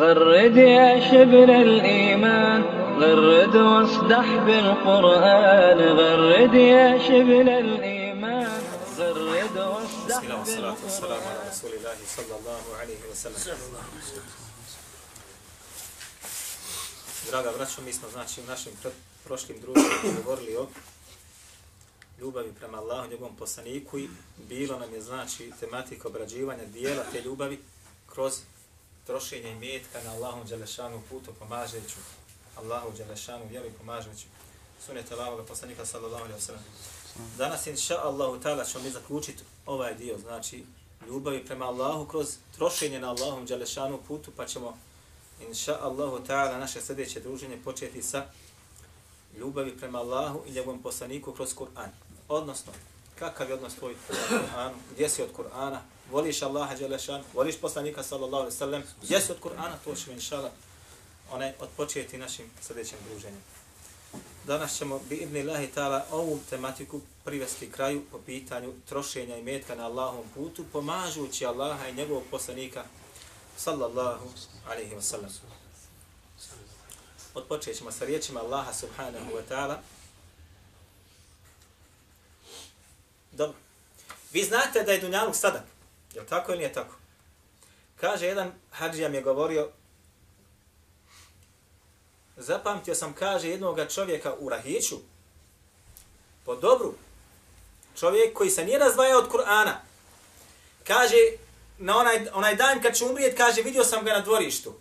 غرد يا شبل الإيمان غرد واصدح بالقرآن غرد يا شبل الإيمان غرد واصدح بسم الله والصلاة والسلام بالقرآن على رسول الله صلى الله عليه وسلم. Draga braćo, mi smo znači u našim pr prošlim društvima govorili o ljubavi prema Allahu, njegovom poslaniku i bilo nam je znači tematika obrađivanja dijela te ljubavi kroz trošenje imetka na Allahom Đelešanu putu pomažeću. Allahu Đelešanu vjeru i pomažeću. Sunet Allahoga poslanika sallallahu alaihi wa sallam. Danas inša Allahu ta'ala ćemo mi zaključiti ovaj dio, znači ljubavi prema Allahu kroz trošenje na Allahom Đelešanu putu, pa ćemo inša Allahu ta'ala naše sljedeće druženje početi sa ljubavi prema Allahu i njegovom poslaniku kroz Kur'an. Odnosno, kakav je odnos tvoj prema Kur'anu, gdje si od Kur'ana, voliš Allaha Đelešan, voliš poslanika sallallahu alaihi sallam, jesu od Kur'ana, to ćemo inša onaj odpočeti našim sljedećim druženjem. Danas ćemo bi ibn Allahi ta'ala ovu tematiku privesti kraju po pitanju trošenja i metka na Allahom putu, pomažući Allaha i njegovog poslanika sallallahu alaihi wa sallam. Odpočet ćemo sa riječima Allaha subhanahu wa ta'ala. Dobro. Vi znate da je Dunjaluk sadak. Je tako ili nije tako? Kaže, jedan hađija mi je govorio, zapamtio sam, kaže, jednog čovjeka u Rahiću, po dobru, čovjek koji se nije razdvajao od Kur'ana, kaže, na onaj, onaj dan kad će umrijet, kaže, vidio sam ga na dvorištu.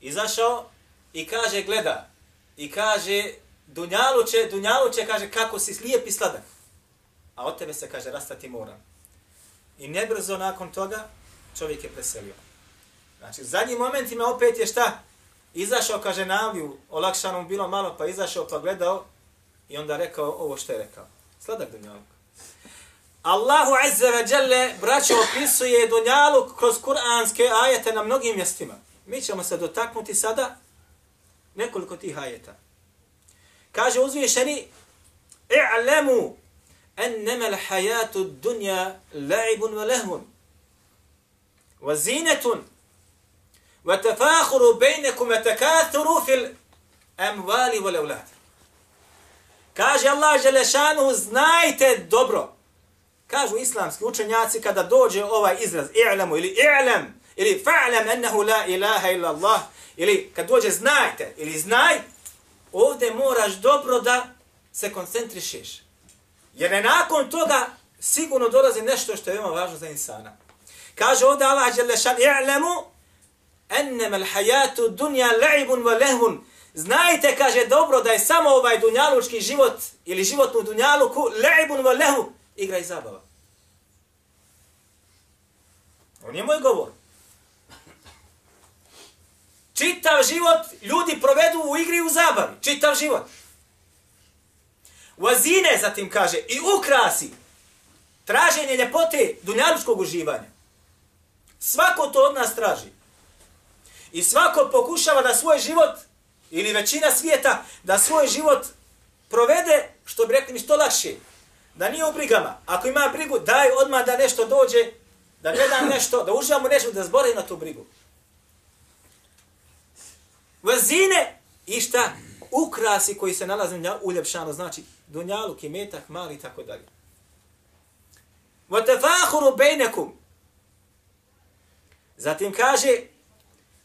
Izašao i kaže, gleda, i kaže, Dunjaluće, Dunjaluće, kaže, kako si lijep i sladak. A od tebe se, kaže, rastati moram. I nebrzo nakon toga, čovjek je preselio. Znači, zadnji momentima opet je šta? Izašao, kaže, naviju, olakšano mu bilo malo, pa izašao, pa gledao i onda rekao ovo što je rekao. Sladak Dunjaluk. Allahu Azza wa Jalla, braćo, opisuje Dunjaluk kroz kuranske ajete na mnogim mjestima. Mi ćemo se dotaknuti sada nekoliko tih ajeta. Kaže uzvišeni, i'lamu ennema l'hajatu dunja la'ibun wa lehun wa zinetun وتفاخر بينكم وتكاثر في الاموال والاولاد kaže Allah dželešanu znajte dobro kažu islamski učenjaci kada dođe ovaj izraz i'lamu ili i'lam ili fa'lam annahu la ilaha illa Allah ili kad dođe znajte ili znaj ovdje moraš dobro da se koncentrišeš jer je nakon toga sigurno dolazi nešto što je veoma važno za insana kaže ovdje Allah Đelešan, i'lemu ennema l'hajatu dunja la'ibun wa lehun. Znajte, kaže, dobro da je samo ovaj dunjalučki život ili životnu dunjaluku la'ibun wa lehu. Igra i zabava. On je moj govor. Čitav život ljudi provedu u igri i u zabavi. Čitav život. Vazine, zatim kaže, i ukrasi traženje ljepote dunjalučkog uživanja. Svako to od nas traži. I svako pokušava da svoj život, ili većina svijeta, da svoj život provede, što bi rekli mi, što lakše. Da nije u brigama. Ako ima brigu, daj odmah da nešto dođe, da gledam nešto, da uživamo nešto, da zbori na tu brigu. Vazine i šta? Ukrasi koji se nalaze u ljepšanu, znači dunjaluk i metak, mali i tako dalje. Vatafahuru bejnekum. Zatim kaže,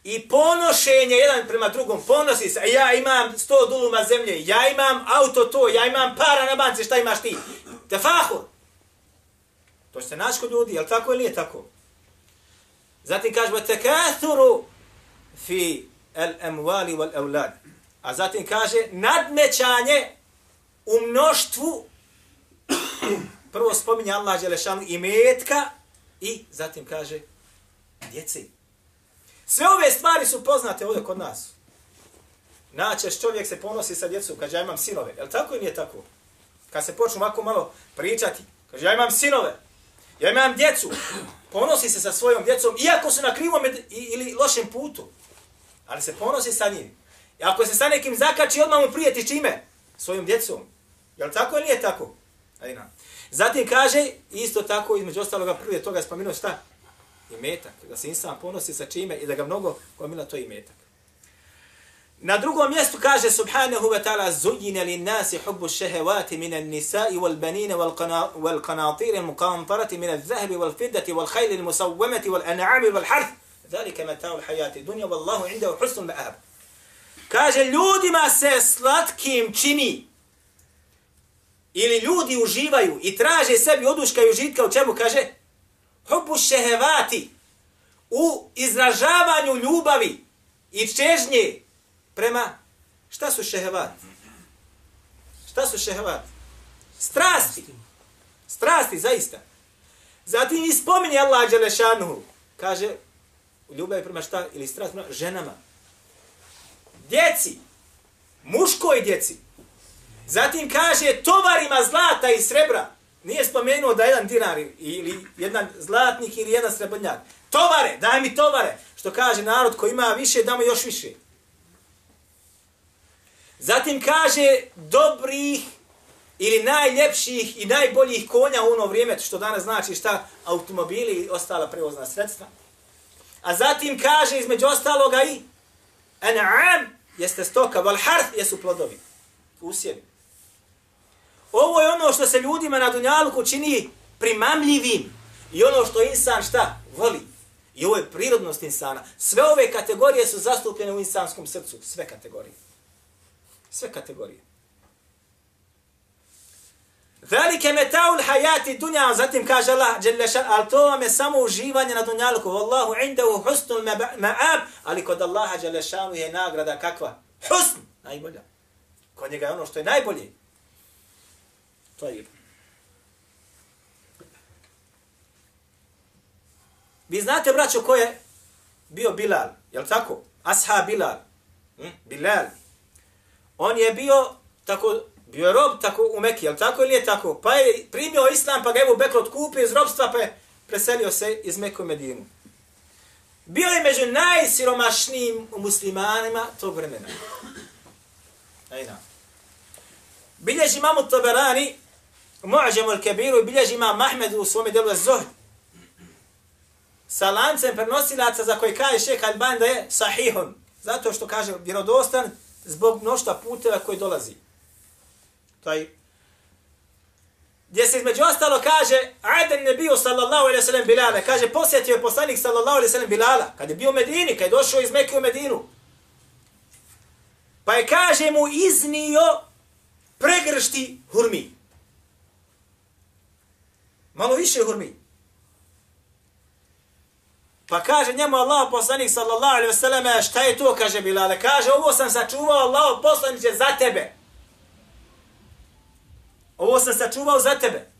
i ponošenje jedan prema drugom, ponosi se, ja imam sto duluma zemlje, ja imam auto to, ja imam para na banci, šta imaš ti? Tefahur. To će se naći kod ljudi, je tako ili nije tako? Zatim kaže, tekathuru fi el emuali wal evlad. A zatim kaže, nadmećanje u mnoštvu, prvo spominje Allah Đelešanu i metka, i zatim kaže, djeci. Sve ove stvari su poznate ovdje kod nas. Načeš čovjek se ponosi sa djecom, kaže ja imam sinove. Je li tako ili nije tako? Kad se počnu ovako malo pričati, kaže ja imam sinove, ja imam djecu, ponosi se sa svojom djecom, iako su na krivom ili lošem putu. Ali se ponosi sa njim. I ako se sa nekim zakači, odmah mu prijeti čime? Svojom djecom. Je li tako ili nije tako? Ajna. Zatim kaže, isto tako, između ostaloga prije toga spomenuo šta? i metak, da se insan ponosi sa čime i da ga mnogo gomila to i metak. Na drugom mjestu kaže subhanahu wa ta'ala zujina lin nasi hubbu shahawati min an-nisa'i wal banina wal wal qanatir al muqantarati min adh-dhahabi wal fiddati wal khayl al musawwamati wal an'am wal harth dhalika mata'u al hayati dunya wallahu 'indahu husnul ma'ab kaže ljudima se slatkim čini ili ljudi uživaju i traže sebi oduška i užitka u čemu kaže Hubu šehevati. u izražavanju ljubavi i čežnje prema šta su šehevat? Šta su šehevat? Strasti. Strasti, zaista. Zatim i spominje Allah Đelešanuhu. Kaže, u ljubavi prema šta? Ili strast prema ženama. Djeci. Muškoj djeci. Zatim kaže tovarima zlata i srebra. Nije spomenuo da jedan dinar ili jedan zlatnik ili jedan srebrnjak. Tovare, daj mi tovare. Što kaže narod ko ima više, damo još više. Zatim kaže dobrih ili najljepših i najboljih konja u ono vrijeme, što danas znači šta, automobili i ostala prevozna sredstva. A zatim kaže između ostaloga i an'am jeste stoka, wal harth jesu plodovi, usjevi. Ovo je ono što se ljudima na Dunjaluku čini primamljivim i ono što insan šta voli. I ovo je prirodnost insana. Sve ove kategorije su zastupljene u insanskom srcu, sve kategorije. Sve kategorije. Velike metaul hayati dunja, zatim kaže Allah, Đelešan, ali to vam je samo uživanje na dunjaluku. Wallahu indahu husnul ma'ab, ali kod Allaha Đelešanu je nagrada kakva? Husn, najbolja. Kod njega je ono što je najbolje. To Vi znate, braćo, ko je bio Bilal, je tako? Asha Bilal. Hm? Bilal. On je bio tako, bio je rob tako u Mekiji, je tako ili je tako? Pa je primio islam, pa ga Ebu Bekr otkupio iz robstva, pa je preselio se iz Meku Medinu. Bio je među najsiromašnijim muslimanima tog vremena. Ajna. Bilježi mamu Taberani, Mu'ađemu al-Kebiru, bilježi imam Mahmed u svome delu Zuhd. Sa lancem prenosilaca za koji kaže šeha Alban da je sahihun. Zato što kaže vjerodostan, zbog mnošta puteva koji dolazi. Taj gdje se između ostalo kaže Aden ne bio sallallahu alaihi sallam Bilala. Kaže posjetio je poslanik sallallahu alaihi sallam Bilala. Kad je bio u Medini, kad je došao iz Mekke u Medinu. Pa je kaže mu iznio pregršti hurmi. Malo više hurmi. Pa kaže njemu Allah poslanik sallallahu alaihi wasallam, šta je to, kaže Bilal. Kaže, ovo sam sačuvao Allah poslaniće za tebe. Ovo sam sačuvao za tebe.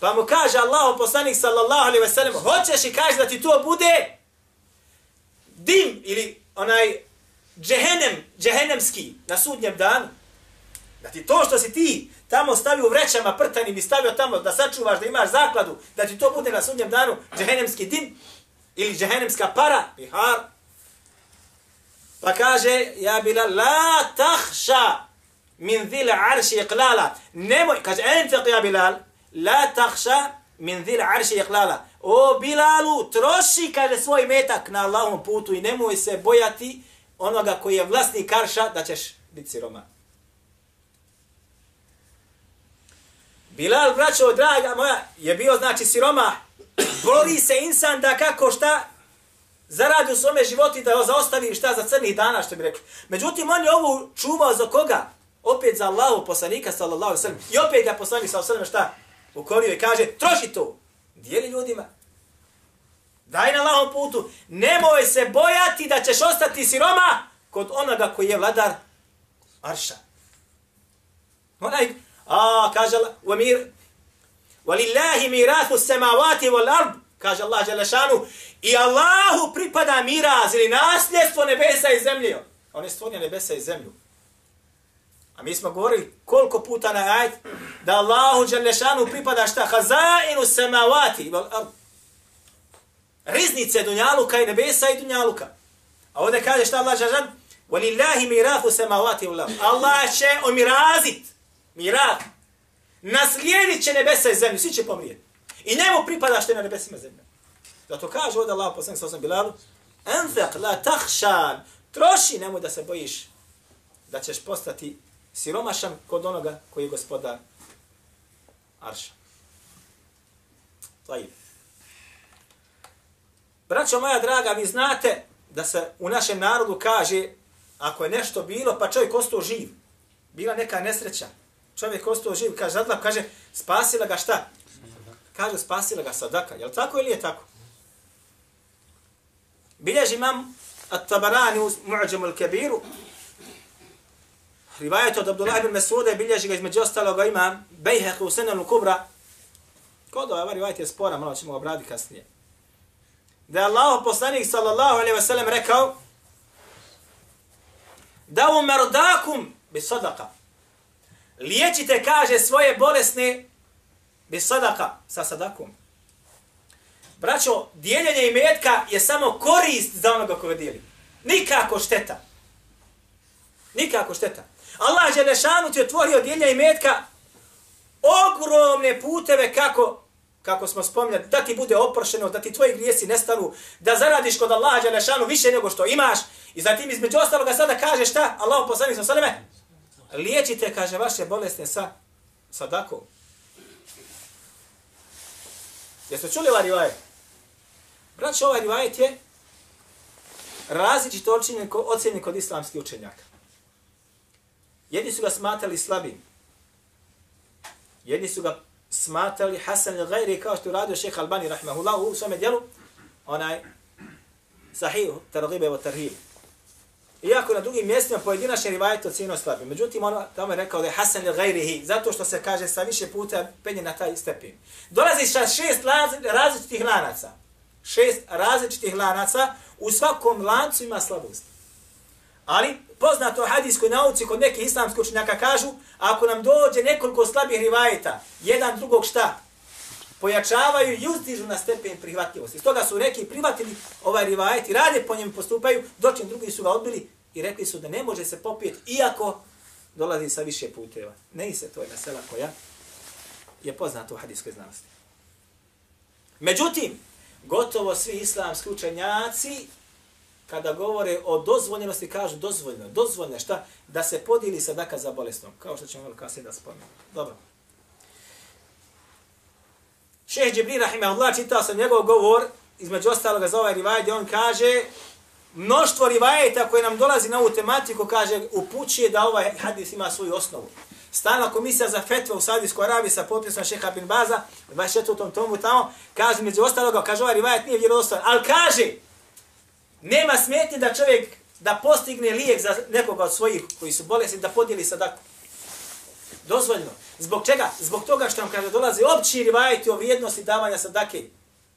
Pa mu kaže Allah poslanik sallallahu alaihi wasallam, hoćeš i kaže da ti to bude dim ili onaj džehenem, džehenemski na sudnjem danu. Da ti to što si ti tamo stavio u vrećama prtanim i stavio tamo da sačuvaš, da imaš zakladu, da ti to bude na sudnjem danu džehenemski dim ili džehenemska para, bihar. Pa kaže, ja bila la tahša min zil arši iqlala. Nemoj, kaže, enfiq ja Bilal, la tahša min zil arši iqlala. O Bilalu, troši, kaže, svoj metak na Allahom putu i nemoj se bojati onoga koji je vlasnik arša da ćeš biti siroman. Bilal, braćo, draga moja, je bio, znači, siroma. Bori se insan da kako šta zaradi u svome životu da zaostavi šta za crnih dana, što bi rekli. Međutim, on je ovo čuvao za koga? Opet za Allahu poslanika, sallallahu alaihi sallam. I opet ga poslanik, sallallahu alaihi sallam, šta? Ukorio i kaže, troši to. Dijeli ljudima. Daj na lahom putu. Nemoj se bojati da ćeš ostati siroma kod onoga koji je vladar Arša. Onaj A, kaže Allah, وَمِيرْ وَلِلَّهِ مِيرَاثُ السَّمَاوَاتِ وَالْأَرْضِ Kaže Allah Đelešanu, i Allahu pripada miraz ili nasljedstvo nebesa i zemlje. On je stvorio nebesa i zemlju. A mi smo govorili koliko puta na ajd da Allahu Đelešanu pripada šta? Hazainu samavati wal ard. Riznice Dunjaluka i nebesa i Dunjaluka. A ovdje kaže šta Allah Đelešanu? وَلِلَّهِ مِيرَاثُ السَّمَاوَاتِ وَالْأَرْضِ Allah će omirazit mirat. Naslijedit će nebesa i zemlju, svi će pomrijeti. I njemu pripada što je na nebesima zemlja. Zato kaže ovdje Allah poslanik sa osam Bilalu, Enfek la tahšan, troši, nemoj da se bojiš da ćeš postati siromašan kod onoga koji je gospodar Arša. Tajib. Braćo moja draga, vi znate da se u našem narodu kaže ako je nešto bilo, pa čovjek ostao živ. Bila neka nesreća. Čovjek ostao živ, kaže Zadlap, kaže, spasila ga šta? Kaže, spasila ga sadaka. Je li tako ili je tako? Bilježi imam At-Tabarani u Mu'đemu al-Kabiru. Rivajet od Abdullah ibn Mesuda bilježi ga između ostaloga imam Bejheq u Senanu Kubra. Kod ova rivajet je spora, malo ćemo obraditi kasnije. Da je Allah poslanik sallallahu alaihi wasallam rekao da u merdakum bi sadaka. Liječite, kaže, svoje bolesne bez sadaka, sa sadakom. Braćo, dijeljenje imetka je samo korist za onoga koga dijeli. Nikako šteta. Nikako šteta. Allah je lešanu ti otvorio dijeljenje imetka ogromne puteve kako kako smo spominjali, da ti bude oprošeno, da ti tvoji grijesi nestanu, da zaradiš kod Allaha Đelešanu više nego što imaš. I zatim između ostaloga sada kaže šta? Allah poslani sa sveme, liječite, kaže, vaše bolesne sa sadakom. Jeste čuli ovaj rivajet? Braći, ovaj rivajet je različito ocjenjen kod islamskih učenjaka. Jedni su ga smatrali slabim. Jedni su ga smatrali Hasan al-Gajri kao što radio šeha Albani rahimahullahu u svome dijelu, onaj sahih, targibe o tarhibe. Iako na drugim mjestima pojedinačni rivajet ocjenio slabi. Međutim, ono tamo je rekao da je Hasan il-Gajrihi, zato što se kaže sa više puta penje na taj stepen. Dolazi sa šest različitih lanaca. Šest različitih lanaca. U svakom lancu ima slabost. Ali poznato u hadijskoj nauci kod nekih islamskih učenjaka kažu, ako nam dođe nekoliko slabih rivajeta, jedan drugog šta? Pojačavaju i uzdižu na stepen prihvatljivosti. Stoga su neki prihvatili ovaj rivajet i rade po njemu postupaju, doćim drugi su ga odbili i rekli su da ne može se popijeti, iako dolazi sa više puteva. Ne i se to je mesela koja je poznata u hadijskoj znanosti. Međutim, gotovo svi islamski učenjaci kada govore o dozvoljenosti, kažu dozvoljeno, dozvoljeno šta? Da se podijeli sadaka za bolestnom, kao što ćemo malo kasnije da spomenu. Dobro. Šeh Džibri, rahimahullah, čitao sam njegov govor, između ostaloga za ovaj rivaj, gdje on kaže, mnoštvo rivajeta koje nam dolazi na ovu tematiku, kaže, upućuje da ovaj hadis ima svoju osnovu. Stalna komisija za fetve u Saudijskoj Arabiji sa potpisom šeha bin Baza, 24. tomu tamo, kaže, među ostaloga, kaže, ovaj rivajet nije vjerodostojan, ali kaže, Nema smetnje da čovjek da postigne lijek za nekoga od svojih koji su bolesni da podijeli sadaku. Dozvoljno. Zbog čega? Zbog toga što nam kaže dolazi opći rivajeti o vrijednosti davanja sadake.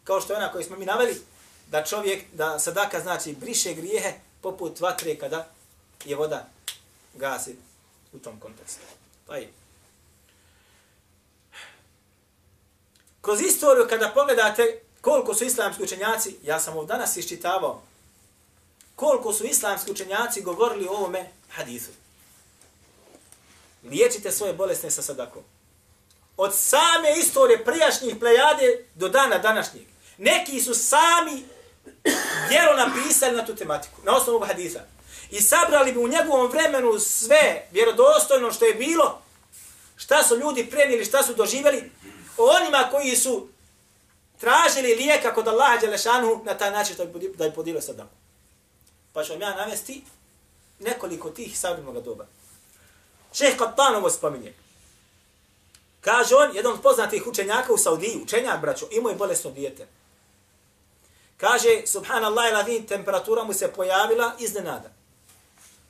Kao što je ona koju smo mi naveli, da čovjek, da sadaka znači briše grijehe poput vatre kada je voda gasi u tom kontekstu. Pa je. Kroz istoriju kada pogledate koliko su islamski učenjaci, ja sam ovdje danas iščitavao koliko su islamski učenjaci govorili o ovome hadisu. Liječite svoje bolesne sa sadakom. Od same istorije prijašnjih plejade do dana današnjeg. Neki su sami vjero napisali na tu tematiku, na osnovu hadisa. I sabrali bi u njegovom vremenu sve vjerodostojno što je bilo, šta su ljudi prenili, šta su doživjeli, onima koji su tražili lijeka kod Allaha Đelešanu na taj način da je podilo sadaku. Pa ću vam ja navesti nekoliko tih savremenog doba. Šeh Kattan ovo spominje. Kaže on, jedan od poznatih učenjaka u Saudiji, učenjak, braćo, imao je bolesno dijete. Kaže, subhanallah, ladin, temperatura mu se pojavila iznenada.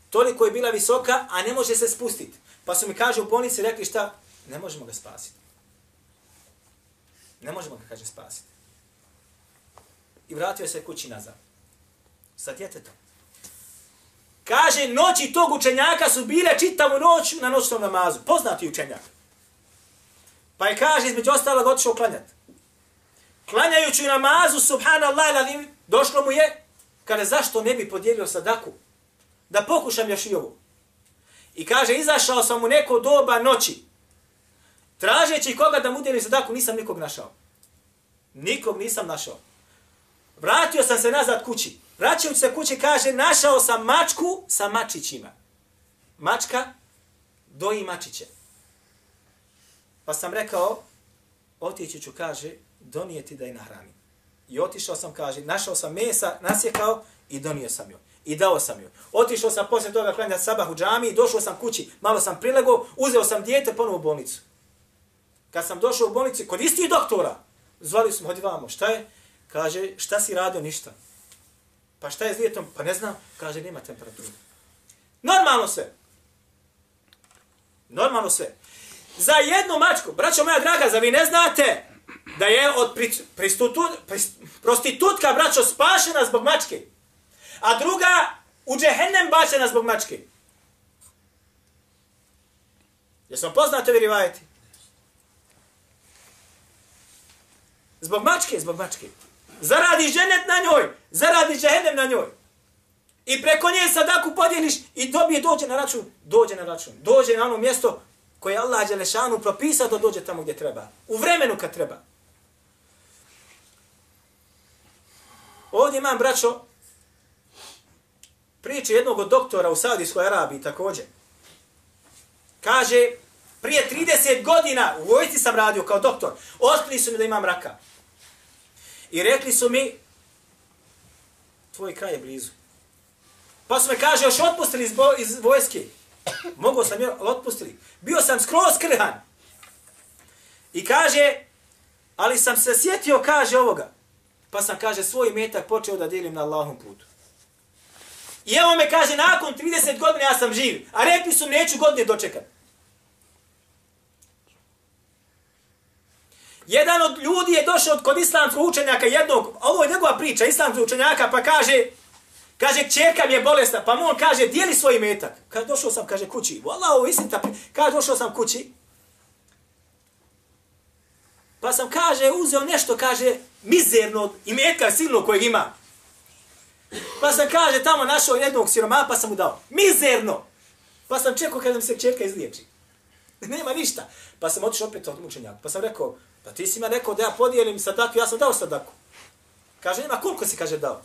Toliko je bila visoka, a ne može se spustiti. Pa su mi kaže u bolnici rekli šta, ne možemo ga spasiti. Ne možemo ga, kaže, spasiti. I vratio se kući nazad. Sa djetetom. Kaže, noći tog učenjaka su bile čitavu noć na noćnom namazu. Poznati učenjak. Pa je kaže, između ostalog, otišao klanjati. Klanjajući namazu, subhanallah, ladim, došlo mu je, kada zašto ne bi podijelio sadaku? Da pokušam još i ovo. I kaže, izašao sam u neko doba noći. Tražeći koga da mu udjelim sadaku, nisam nikog našao. Nikog nisam našao. Vratio sam se nazad kući. Vraćajući se kući kaže, našao sam mačku sa mačićima. Mačka doji mačiće. Pa sam rekao, otići ću, kaže, donijeti da je nahranim. I otišao sam, kaže, našao sam mesa, nasjekao i donio sam joj. I dao sam joj. Otišao sam poslije toga klanjati sabah u džami i došao sam kući, malo sam prilegao, uzeo sam dijete ponovo u bolnicu. Kad sam došao u bolnicu, kod istih doktora, zvali smo, hodi vamo, šta je? Kaže, šta si radio? Ništa. Pa šta je s ljetom? Pa ne znam. Kaže, nema temperaturu. Normalno sve. Normalno sve. Za jednu mačku, braćo moja draga, za vi ne znate da je od pristutu, prist, prostitutka, braćo, spašena zbog mačke. A druga u džehennem bačena zbog mačke. Jesu vam poznate vi rivajeti? Zbog mačke, zbog mačke. Zaradi ženet na njoj, zaradi džehennem na njoj. I preko nje sadaku podijeliš i dobije, dođe na račun, dođe na račun, dođe na ono mjesto koje Allah Đelešanu propisao da dođe tamo gdje treba. U vremenu kad treba. Ovdje imam, braćo, priče jednog od doktora u Saudijskoj Arabiji također. Kaže, prije 30 godina u vojci sam radio kao doktor. Otkrili su mi da imam raka. I rekli su mi, tvoj kraj je blizu. Pa su me kaže, još otpustili iz, iz vojske. Mogu sam je otpustili. Bio sam skroz krhan. I kaže, ali sam se sjetio, kaže ovoga. Pa sam, kaže, svoj metak počeo da dijelim na Allahom putu. I evo me kaže, nakon 30 godina ja sam živ. A rekli su, neću godine dočekat. Jedan od ljudi je došao kod islamskog učenjaka jednog, ovo je njegova priča, islamskog učenjaka, pa kaže, kaže, čerka mi je bolesna, pa on kaže, dijeli svoj metak. Kaže, došao sam, kaže, kući. Vala, ovo istinita, kaže, došao sam kući. Pa sam, kaže, uzeo nešto, kaže, mizerno i metka silno kojeg ima. Pa sam, kaže, tamo našao jednog siroma, pa sam mu dao. Mizerno! Pa sam čekao kada mi se čerka izliječi. Nema ništa. Pa sam otišao opet od učenjaka. Pa sam rekao, Pa ti si mi rekao da ja podijelim sadaku, ja sam dao sadaku. Kaže, ima koliko si, kaže, dao.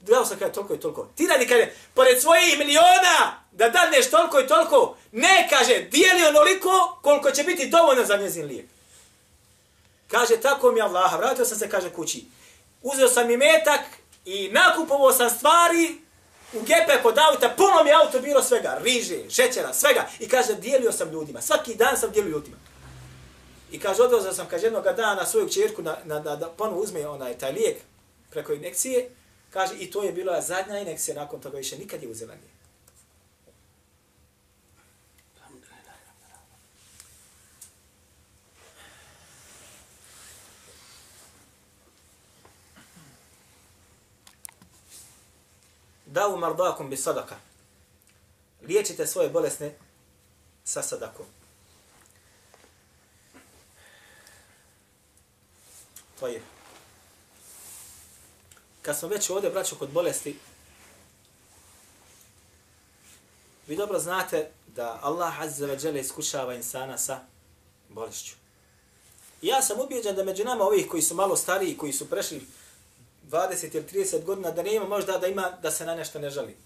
Dao sam, kaže, toliko i toliko. Ti radi, kaže, pored svojih miliona, da daneš toliko i toliko, ne, kaže, dijeli onoliko koliko će biti dovoljno za njezin lijek. Kaže, tako mi Allah, vratio sam se, kaže, kući. Uzeo sam i metak i nakupovao sam stvari u gepe kod auta, puno mi auto bilo svega, riže, šećera, svega. I kaže, dijelio sam ljudima, svaki dan sam dijelio ljudima. I kaže, odvozao sam, kaže, jednog dana svoju čerku na, na, na, da ponu uzme onaj taj lijek preko inekcije. Kaže, i to je bila zadnja inekcija, nakon toga više nikad je uzela nije. Davu mardakum bi sadaka. Liječite svoje bolesne sa sadakom. To. Kad smo već ovdje, braćo, kod bolesti, vi dobro znate da Allah Azza wa Jalla iskušava insana sa bolešću. Ja sam ubijeđen da među nama ovih koji su malo stariji, koji su prešli 20 ili 30 godina, da nema možda da ima da se na nešto ne žali.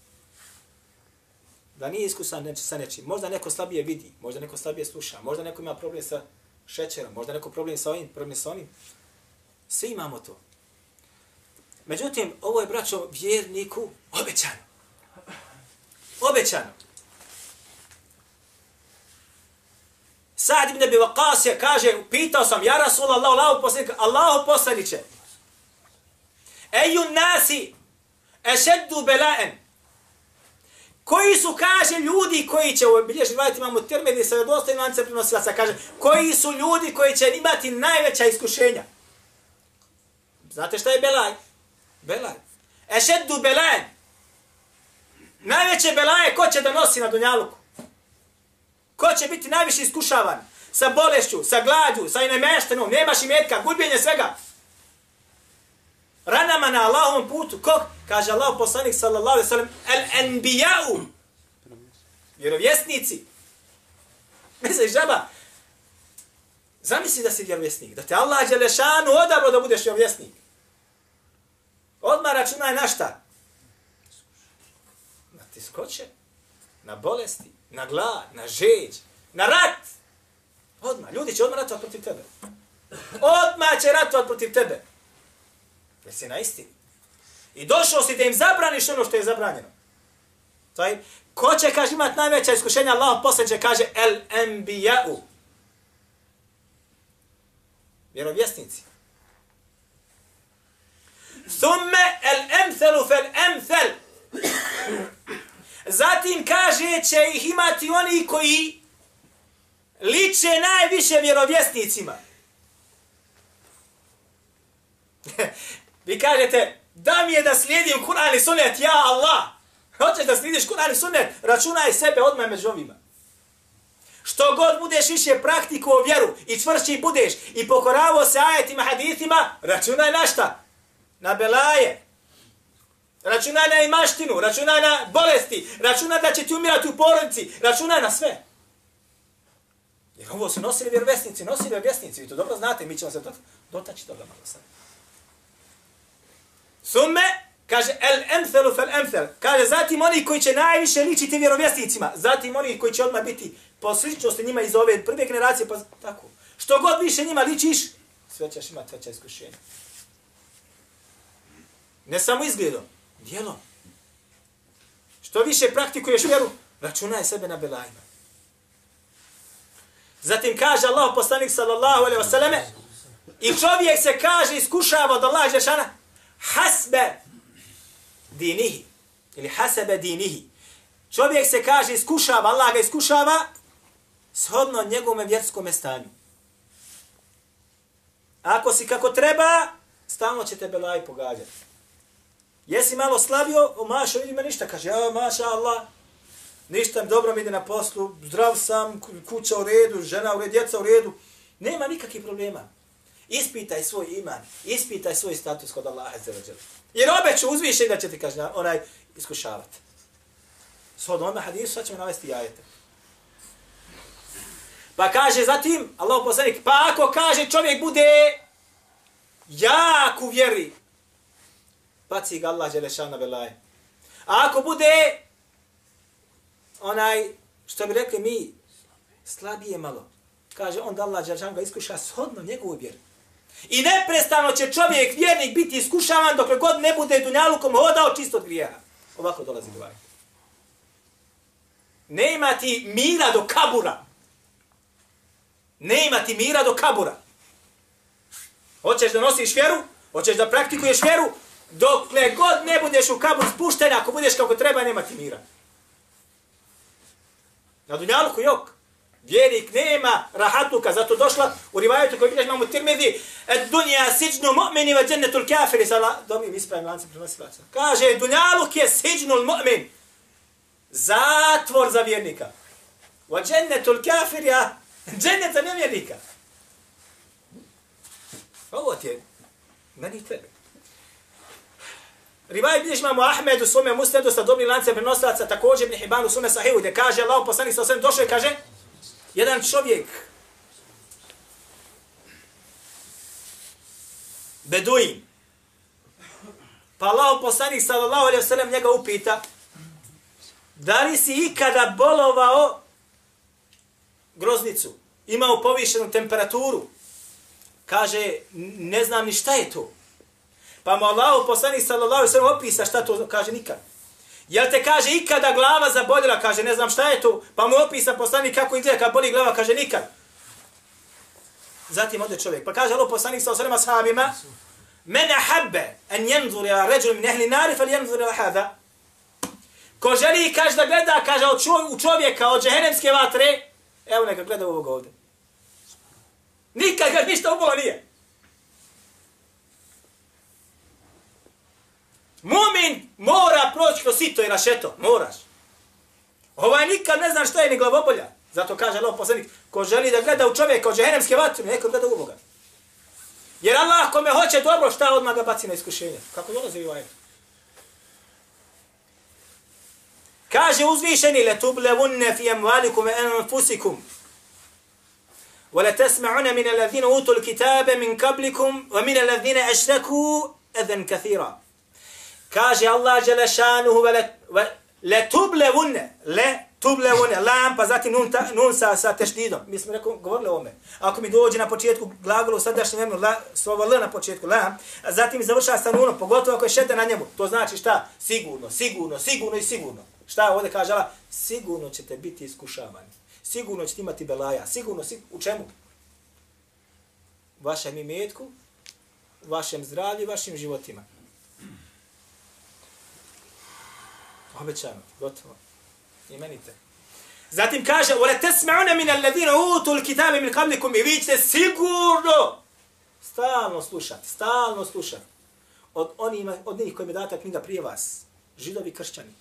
Da nije iskusan neči, sa nečim. Možda neko slabije vidi, možda neko slabije sluša, možda neko ima problem sa šećerom, možda neko problem sa ovim, problem sa onim. Svi imamo to. Međutim, ovo je, braćo, vjerniku obećano. Obećano. Sad ibn Abi Waqas je kaže, pitao sam, ja Rasul Allah, Allahu poslanik, Allahu poslaniće, Eju nasi, ešeddu bela'en, koji su, kaže, ljudi koji će, u bilježi vajati imamo termini sa dostojim lancem prinosilaca, kaže, koji su ljudi koji će imati najveća iskušenja. Znate šta je belaj? Belaj. Ešeddu belaj. Najveće belaje ko će da nosi na Dunjaluku? Ko će biti najviše iskušavan? Sa bolešću, sa glađu, sa inemeštenom, nemaš imetka, gudbjenje svega. Ranama na Allahovom putu. Ko? Kaže Allah poslanik sallallahu alaihi sallam, el enbijau. Vjerovjesnici. Misliš, žaba, Zamisli da si vjerovjesnik, da te Allah Đelešanu odabro da budeš vjerovjesnik. Odmah računaj na šta? Na tiskoće, na bolesti, na glad, na žeđ, na rat. Odmah, ljudi će odmah ratovat protiv tebe. Odmah će ratovat protiv tebe. Jer si na istini. I došao si da im zabraniš ono što je zabranjeno. Taj, ko će, kaže, imati najveća iskušenja, Allah posljednje kaže, el enbija'u. Vjerovjesnici. Thumme el emthelu fel emthel. Zatim kaže će ih imati oni koji liče najviše vjerovjesnicima. Vi kažete, da mi je da slijedim Kur'an i Sunnet, ja Allah. Hoćeš da slijediš Kur'an i Sunnet, računaj sebe odmah među ovima. Što god budeš više praktiku vjeru i čvršći budeš i pokoravo se ajetima, hadithima, računaj na šta? Na belaje. računa na imaštinu, računa na bolesti, računa da će ti umirati u porodici, računa na sve. Jer ovo su nosili vjerovjesnici, nosili vjerovjesnici, vi to dobro znate, mi ćemo se dotaći toga malo sad. Summe, kaže, el emthelu fel emthel. Kaže, zatim oni koji će najviše ličiti vjerovjesnicima. Zatim oni koji će odmah biti po sličnosti njima iz ove prve generacije, pa tako. Što god više njima ličiš, sve ćeš imati veća iskušenja. Ne samo izgledom, dijelom. Što više praktikuješ vjeru, računaj sebe na belajima. Zatim kaže Allah poslanik sallallahu alaihi wasallame i čovjek se kaže iskušava od Allah Žešana, hasbe dinihi, ili hasebe dinihi. Čovjek se kaže iskušava, Allah ga iskušava, shodno njegovom vjerskom stanju. Ako si kako treba, stalno će te belaj pogađati. Jesi malo slavio, o maša, vidi me ništa, kaže, ja, maša Allah, ništa, dobro mi ide na poslu, zdrav sam, kuća u redu, žena u redu, djeca u redu, nema nikakvih problema. Ispitaj svoj iman, ispitaj svoj status kod Allaha za vađer. Jer obeću uzviše da će ti kaže, onaj iskušavati. Svod onda hadisu, sad ćemo navesti jajete. Pa kaže zatim, Allah poslanik, pa ako kaže čovjek bude jak u vjeri, baci ga Allah Đelešan na velaje. A ako bude onaj, što bi rekli mi, slabije malo, kaže onda Allah Đelešan ga iskuša shodno njegovu vjeru. I neprestano će čovjek, vjernik, biti iskušavan dok god ne bude dunjalukom hodao čist od grijeha. Ovako dolazi do Ne ima ti mira do kabura. Ne ima ti mira do kabura. Hoćeš da nosiš vjeru? Hoćeš da praktikuješ vjeru? Dokle god ne budeš u kabur spušten, ako budeš kako treba, nema ti mira. Na dunjalku jok. Vjernik nema rahatuka, zato došla u rivajetu koji vidiš imamo tirmidhi, et dunja siđnu mu'mini va džennetul kafiri, sala, dobim ispravim lancem prenosilaca. Kaže, dunjaluk je siđnul mu'min, zatvor za vjernika. Va džennetul kafiri, a džennet za nevjernika. Ovo ti je, meni tebe. Rivaj bilježi imamo Ahmed u svome musnedu sa dobrim lancem prenosilaca, također Ibn Hibban u svome sahivu, gdje kaže, Allah poslanik sa osvijem došao i kaže, jedan čovjek Beduin. Pa Allah poslanik sallallahu alaihi wasallam njega upita da li si ikada bolovao groznicu? Imao povišenu temperaturu? Kaže ne znam ni šta je to pa mu Allah poslanik sallallahu alaihi wasallam opisa šta to kaže nikad Jel te kaže ikada glava zaboljela, kaže ne znam šta je to, pa mu opisa poslanik kako izgleda kad boli glava, kaže nikad. Zatim ode čovjek, pa kaže Allah poslanik sa osrema ashabima: mene habbe en jenzur ila ređu min ehli nar fal jenzur ila hada. Ko želi, kaže da gleda, kaže u čovjeka od džehennemske vatre, evo neka gleda ovog ovde. Nikad ga ništa ubolo nije. Mumin mora proći kroz sito i rašeto. Moraš. Ovaj nikad ne zna šta je ni glavobolja. Zato kaže Allah poslanik, ko želi da gleda u čovjeka od džehennemske vatre, neko gleda u Boga. Jer Allah ko me hoće dobro, šta odmah ga baci na iskušenje. Kako dolazi ovaj? Kaže uzvišeni, le tublevunne fi emvalikum en fusikum. وَلَا تَسْمَعُنَ مِنَ الَّذِينَ أُوتُوا الْكِتَابَ مِنْ كَبْلِكُمْ وَمِنَ الَّذِينَ أَشْرَكُوا أَذًا كَثِيرًا Kaže Allah Đelešanuhu le tublevunne, le tublevunne, lam, pa zatim nun, ta, nun sa, sa teštidom. Mi smo rekao, govorili o ome. Ako mi dođe na početku glagolu u sadašnjem vremenu, la, slovo l na početku, lam, a zatim završava sa nunom, pogotovo ako je šeta na njemu, to znači šta? Sigurno, sigurno, sigurno i sigurno. Šta ovdje kaže Allah? Sigurno ćete biti iskušavani. Sigurno ćete imati belaja. Sigurno, sigurno, u čemu? Vašem imetku, vašem zdravlju, vašim životima. Obećano, gotovo. Imenite. Zatim kaže, وَلَا تَسْمَعُنَ مِنَ الَّذِينَ أُوتُوا الْكِتَابِ مِنْ قَبْلِكُمْ I vi ćete sigurno stalno slušati, stalno slušati od onih, od onih kojim je data knjiga prije vas. Židovi kršćani.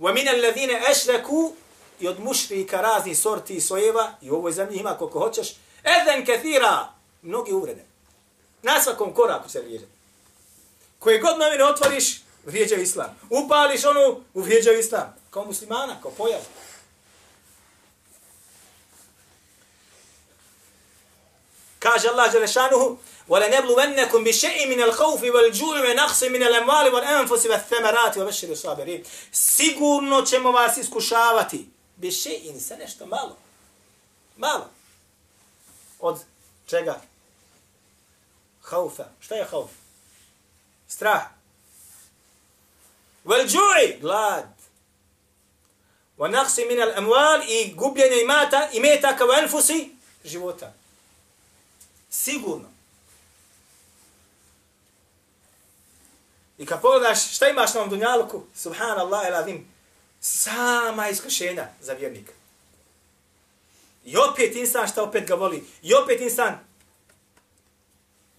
وَمِنَ الَّذِينَ أَشْرَكُوا i od mušrika raznih sorti i sojeva, i u ovoj zemlji ima koliko hoćeš, eden kethira, mnogi uvrede. Na svakom koraku se vrijeđa. Koje god novine otvoriš, vrijeđaju islam. Upališ onu, uvrijeđaju islam. Kao muslimana, kao pojav. Kaže Allah Đelešanuhu, وَلَنَبْلُوَنَّكُمْ بِشَيْءٍ مِنَ الْخَوْفِ وَالْجُوعِ وَنَقْصٍ مِنَ الْأَمْوَالِ وَالْأَنْفُسِ وَالثَّمَرَاتِ وَبَشِّرِ الصَّابِرِينَ Sigurno ćemo vas iskušavati. Biše'in, sa nešto malo. Malo. Od čega? Haufa. Šta je hauf? Strah. Wal glad. Wa naqsi min al amwal i gubljenje imata, meta kao anfusi života. Sigurno. I kad pogledaš šta imaš na ovom dunjalku, subhanallah il sama iskušenja za vjernika. I opet insan šta opet ga voli. I opet insan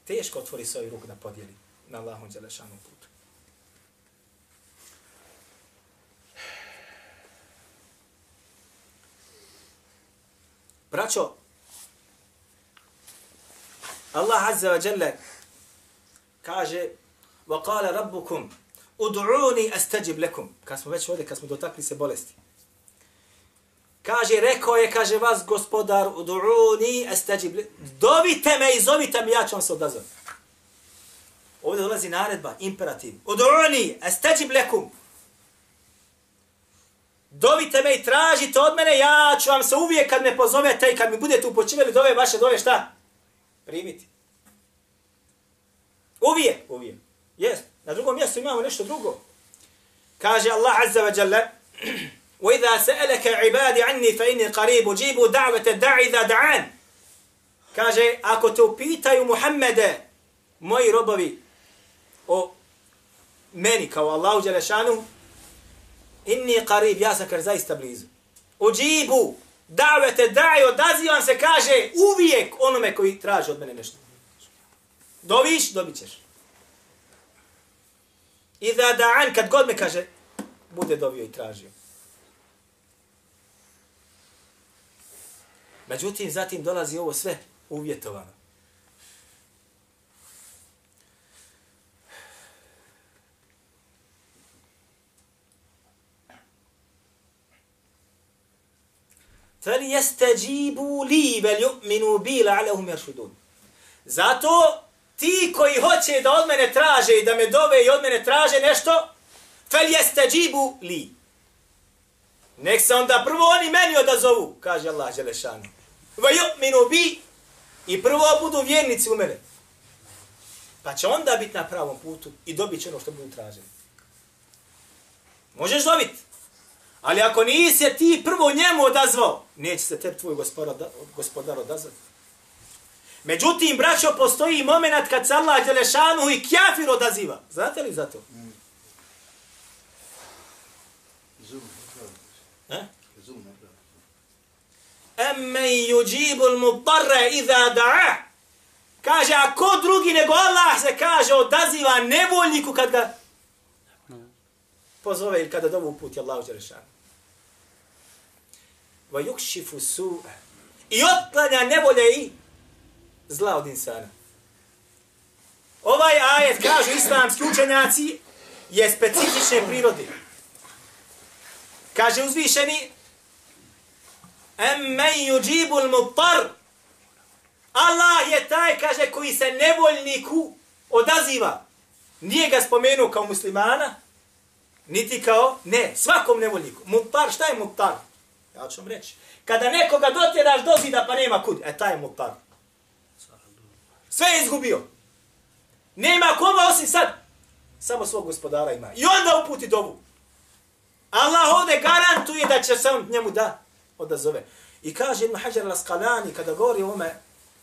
teško otvori svoj ruk da podijeli na Allahom dželešanom putu. Braćo, Allah Azza wa Jalla kaže وَقَالَ رَبُّكُمْ Udu'uni astajib lekum. Kad smo već ovdje, kad smo dotakli se bolesti. Kaže, rekao je, kaže vas gospodar, udu'uni astajib lekum. Dovite me i zovite me, ja ću vam se odazvati. Ovdje dolazi naredba, imperativ. Udu'uni astajib lekum. Dovite me i tražite od mene, ja ću vam se uvijek kad me pozovete i kad mi budete upočivali dove vaše dove, šta? Primiti. Uvijek, uvijek. Jest. Na drugom mjestu imamo nešto drugo. Kaže Allah Azza wa Jalla, وَإِذَا سَأَلَكَ عِبَادِ عَنِّي فَإِنِّي قَرِيبُ جِيبُ دَعْوَةَ دَعِ ذَا دَعَانِ Kaže, ako te upitaju Muhammede, moji robovi, o meni kao Allahu Đelešanu, inni qarib, ja sam kaže zaista blizu. Uđibu, davete, daj, odazivam se, kaže, uvijek onome koji traži od mene nešto. Doviš, dobit ćeš. I da da'an, kad god me kaže, bude dovio i tražio. Međutim, zatim dolazi ovo sve uvjetovano. Fali jeste džibu li vel ju'minu bi la'alahum jeršudun. Zato ti koji hoće da od mene traže i da me dove i od mene traže nešto, fel jeste džibu li. Nek se onda prvo oni meni odazovu, kaže Allah Želešanu. Ve minu bi i prvo budu vjernici u mene. Pa će onda biti na pravom putu i dobit će ono što budu traženi. Možeš dobiti. Ali ako nisi ti prvo njemu odazvao, neće se te tvoj gospodar odazvati. Međutim, braćo, postoji moment kad se Allah Đelešanu i kjafir odaziva. Znate li za to? Mm. Emme yuđibu l-mutarre iza da'a. Kaže, a ko drugi nego Allah se kaže, odaziva nevoljniku kad ga pozove ili kada dovu puti Allahu Đelešanu. Va yukšifu su'a. I otklanja nevolje i zla od insana. Ovaj ajet, kažu islamski učenjaci, je specifične prirode. Kaže uzvišeni, Emmen yujibul yuđibu mutar. Allah je taj, kaže, koji se nevoljniku odaziva. Nije ga spomenuo kao muslimana, niti kao, ne, svakom nevoljniku. Mutar, šta je mutar? Ja ću vam reći. Kada nekoga dotjeraš do zida pa nema kud, e taj je mutar. Sve je izgubio. Nema koma osim sad. Samo svog gospodara ima. I onda uputi dovu. Allah ovdje garantuje da će se on njemu da odazove. I kaže Ibn Hajar al-Asqalani kada govori o ome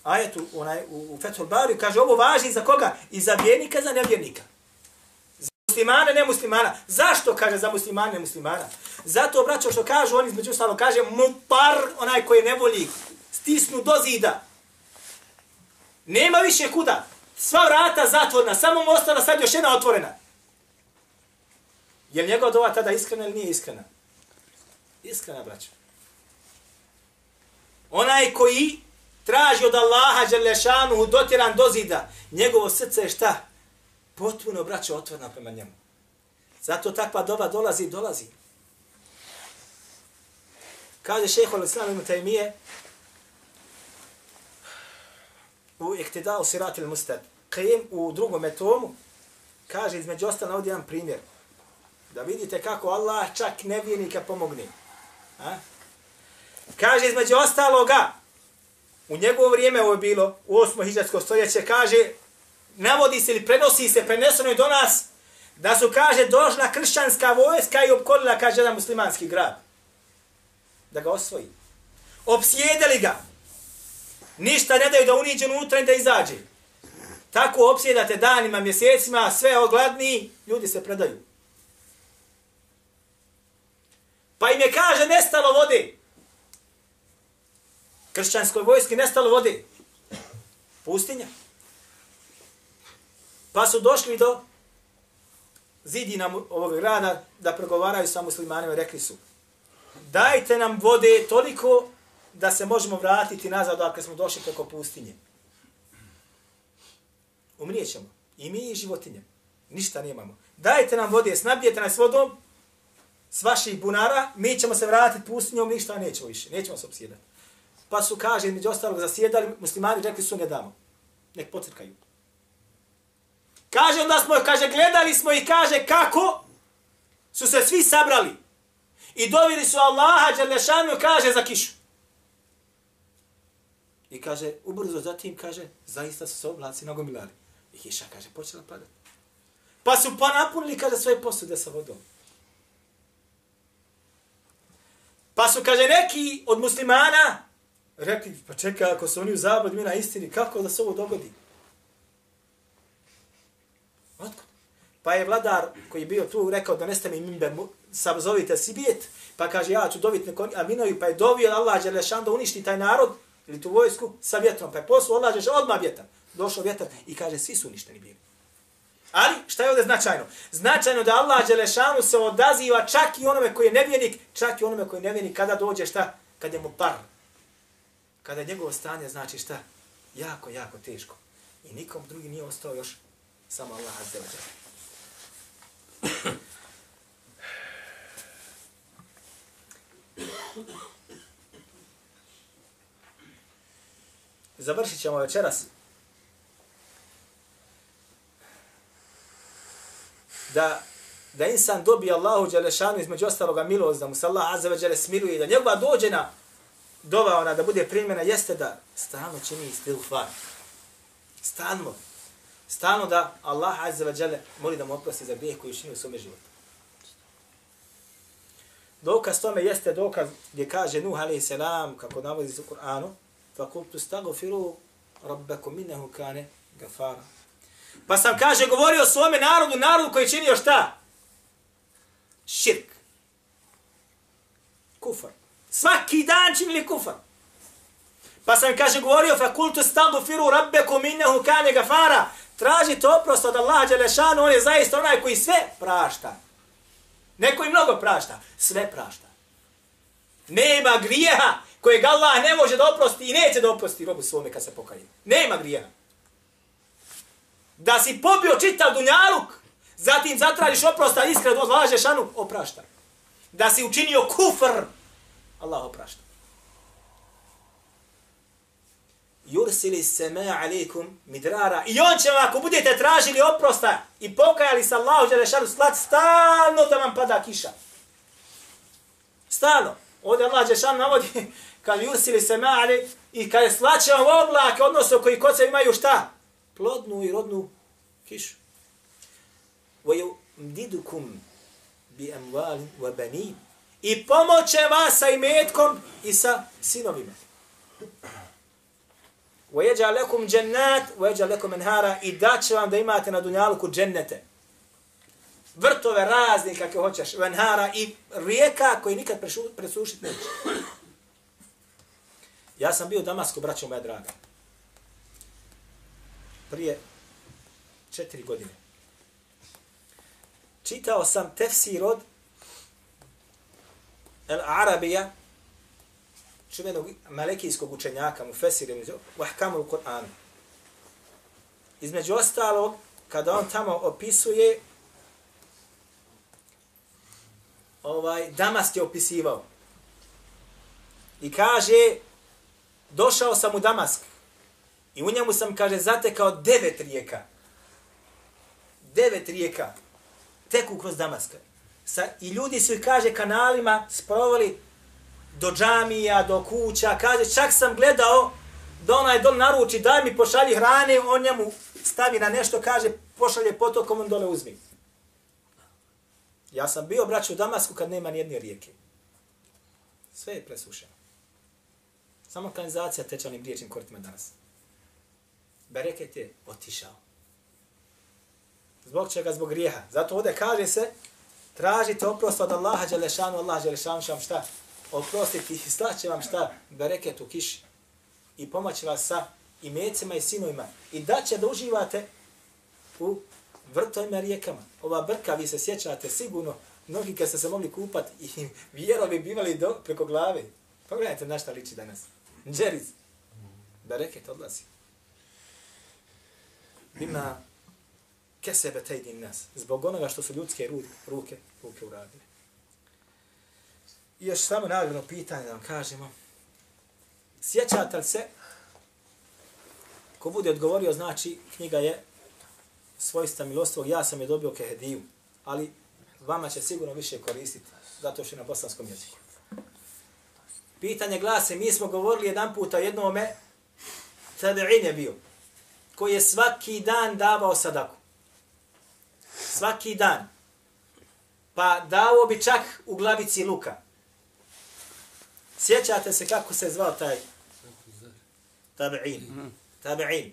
ajetu onaj, u, u Fethul Bari, kaže ovo važi za koga? I za vjernika, za nevjernika. Muslimana, ne muslimana. Zašto kaže za muslimana, ne muslimana? Zato, braćo, što kažu, oni između stalo kaže mupar, onaj koji ne voli, stisnu do zida. Nema više kuda. Sva vrata zatvorna, samo mu ostala sad još jedna otvorena. Je li njegova dova tada iskrena ili nije iskrena? Iskrena, braćo. Onaj koji traži od Allaha Đerlešanu dotiran do zida, njegovo srce je šta? Potpuno, braća otvorena prema njemu. Zato takva doba dolazi, dolazi. Kaže šeho Al-Islam ibn Taymiye u Iktidao Sirat il-Mustad, Qim u drugom tomu, kaže između ostalo ovdje jedan primjer. Da vidite kako Allah čak nevijenika pomogne. A? Kaže između ostaloga, u njegovo vrijeme ovo je bilo, u 8. hiđarsko stoljeće, kaže, navodi se ili prenosi se, preneseno je do nas, da su, kaže, došla kršćanska vojska i opkolila, kaže, jedan muslimanski grad. Da ga osvoji. Opsjedeli ga. Ništa ne daju da uniđe unutra i da izađe. Tako opsjedate danima, mjesecima, sve ogladni, ljudi se predaju. Pa im je kaže nestalo vode. Kršćanskoj vojski nestalo vode. Pustinja. Pa su došli do zidina ovog grada da pregovaraju sa muslimanima i rekli su dajte nam vode toliko da se možemo vratiti nazad ako smo došli preko pustinje. Umrijećemo. I mi i životinje. Ništa nemamo. Dajte nam vode, snabdijete nas vodom s vaših bunara, mi ćemo se vratiti pustinjom, ništa nećemo više. Nećemo se obsjedati. Pa su, kaže, među ostalog zasjedali, muslimani rekli su ne damo. Nek pocrkaju. Kaže, onda smo, kaže, gledali smo i kaže kako su se svi sabrali. I dovili su Allaha, Đerlešanu, kaže, za kišu. I kaže, ubrzo zatim, kaže, zaista su se oblaci nagomilali. I kiša, kaže, počela padati. Pa su pa napunili, kaže, svoje posude sa vodom. Pa su, kaže, neki od muslimana rekli, pa čekaj, ako su oni u zabludi, mi na istini, kako da se ovo dogodi? Pa je vladar koji je bio tu rekao doneste mi mimber, sabzovite si bijet, pa kaže ja ću dobiti neko Aminovi, pa je dovio Allah Đelešan da uništi taj narod, ili tu vojsku, sa vjetrom. Pa je poslu Allah Đelešan odmah vjetar. Došao vjetar i kaže svi su uništeni bili. Ali, šta je ovdje značajno? Značajno da Allah Đelešanu se odaziva čak i onome koji je nevjenik, čak i onome koji je nevjenik kada dođe šta? Kad je mu par. Kada je njegovo stanje znači šta? Jako, jako teško. I nikom drugi nije ostao još samo Allah Azza Završit ćemo večeras. Da, da insan dobije Allahu Đelešanu između ostaloga milost, da mu se Allah Azza wa smiluje, da njegova dođena dova ona da bude primjena, jeste da stalno čini istilfar. Stalno. Stalno da Allah Azza wa Jalla moli da mu oprosti za grijeh koji čini u svome životu. Dokaz tome jeste dokaz gdje kaže Nuh alaihi salam, kako navodi u Kur'anu, فَقُلْتُ اسْتَغْفِرُوا رَبَّكُمْ إِنَّهُ كَانَ غَفَارًا Pa sam kaže, govorio svome narodu, narodu koji činio šta? Širk. Kufar. Svaki dan činili kufar. Pa sam kaže, govorio, فَقُلْتُ اسْتَغْفِرُوا رَبَّكُمْ إِنَّهُ كَانَ غَفَارًا Tražite oprost od Allaha Đelešanu, on je zaista onaj koji sve prašta. Neko i mnogo prašta, sve prašta. Nema grijeha kojeg Allah ne može da oprosti i neće da oprosti robu svome kad se pokaje. Nema grijeha. Da si pobio čitav dunjaluk, zatim zatražiš oprosta iskreno od Allaha Đelešanu, oprašta. Da si učinio kufr, Allah oprašta. yursili sema alaikum midrara. I on će vam, ako budete tražili oprosta i pokajali sa Allahu Đelešanu, slat stalno da vam pada kiša. Stalno. Ovdje Allah Đelešanu navodi, kad yursili sema ali, i kad je slaće vam oblake, odnosno koji kod se imaju šta? Plodnu i rodnu kišu. وَيُمْدِدُكُمْ بِأَمْوَالٍ وَبَنِينَ I pomoće vas sa imetkom i sa sinovima. وَيَجَعَ لَكُمْ جَنَّاتِ وَيَجَعَ لَكُمْ اَنْهَارَ I daće vam da imate na dunjaluku džennete. Vrtove razni kakve hoćeš, venhara i rijeka koji nikad presušit neće. Ja sam bio u Damasku, braćo moja draga. Prije četiri godine. Čitao sam tefsir od El Arabija, čuvenog malekijskog učenjaka, mu fesir, u ahkamu Kur'anu. Između ostalog, kada on tamo opisuje, ovaj, Damask je opisivao. I kaže, došao sam u Damask i u njemu sam, kaže, zatekao devet rijeka. Devet rijeka teku kroz Damaska. Sa, I ljudi su ih, kaže, kanalima sprovali do džamija, do kuća. Kaže, čak sam gledao da onaj dol naruči, daj mi pošalji hrane, on njemu stavi na nešto, kaže, pošalje potokom, on dole uzmi. Ja sam bio, braću, u Damasku kad nema nijedne rijeke. Sve je presušeno. Samo kanalizacija teče onim riječnim kortima danas. Bereket je otišao. Zbog čega? Zbog grijeha. Zato ovdje kaže se, tražite oprost od Allaha Đelešanu, Allah Đelešanu šam šta? Oprostiti i slaće vam šta? Bereket u kiši. I pomaći vas sa imecima i sinovima. I da će da uživate u vrtovima rijekama. Ova brka, vi se sjećate sigurno, mnogi kad ste se mogli kupati i vjerovi bivali do, preko glave. Pogledajte na šta liči danas. Džeriz. Bereket odlazi. Ima kesebe tejdin nas. Zbog onoga što su ljudske ruke, ruke, uradile. I još samo nagradno pitanje da vam kažemo. Sjećate li se, ko bude odgovorio, znači knjiga je svojstva milostvog, ja sam je dobio kehediju, ali vama će sigurno više koristiti, zato što je na bosanskom jeziku. Pitanje glase, mi smo govorili jedan puta jednome, tabi'in je bio, koji je svaki dan davao sadaku svaki dan. Pa dao bi čak u glavici luka. Sjećate se kako se zvao taj tabi'in. Tabi'in.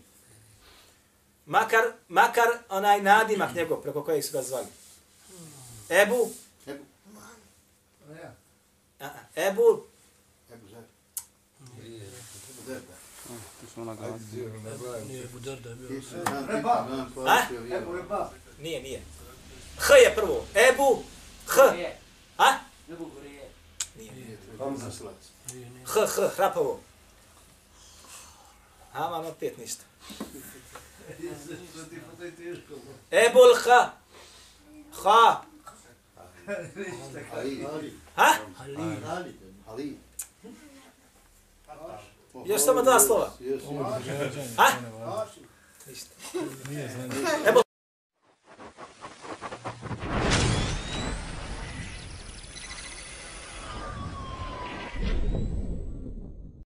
Makar, makar onaj nadimak njegov preko kojeg su ga zvali. Ebu. Ebu. Ebu. Ebu Reba. Nije, nije. H je prvo. Ebu. H. A? Ebu Hurije. Nije. H, H, hrapovo. Aman opet ništa. Ebul H. H. Ha? Ali. Još samo dva slova. Ha? Ništa. Ebu